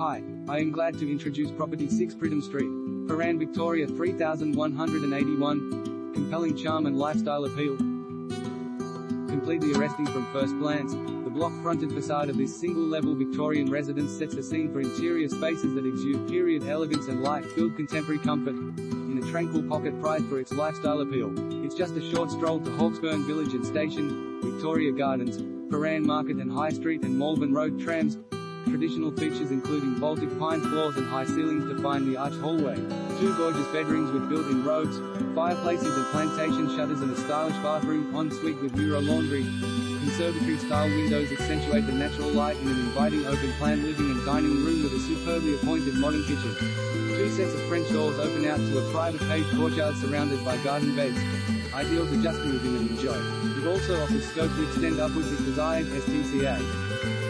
Hi, I am glad to introduce property 6 Pridham Street, Prahran, Victoria 3181. Compelling charm and lifestyle appeal. Completely arresting from first glance, the block-fronted facade of this single-level Victorian residence sets the scene for interior spaces that exude period elegance and light-filled contemporary comfort. In a tranquil pocket prized for its lifestyle appeal, it's just a short stroll to Hawksburn Village and Station, Victoria Gardens, Prahran Market and High Street and Malvern Road trams, Traditional features including Baltic pine floors and high ceilings define the arch hallway. Two gorgeous bedrooms with built-in robes, fireplaces and plantation shutters and a stylish bathroom, ensuite with Euro laundry. Conservatory-style windows accentuate the natural light in an inviting open-plan living and dining room with a superbly appointed modern kitchen. Two sets of French doors open out to a private paved courtyard surrounded by garden beds. Ideal to just move in and enjoy. It also offers scope to extend upwards if desired, STCA.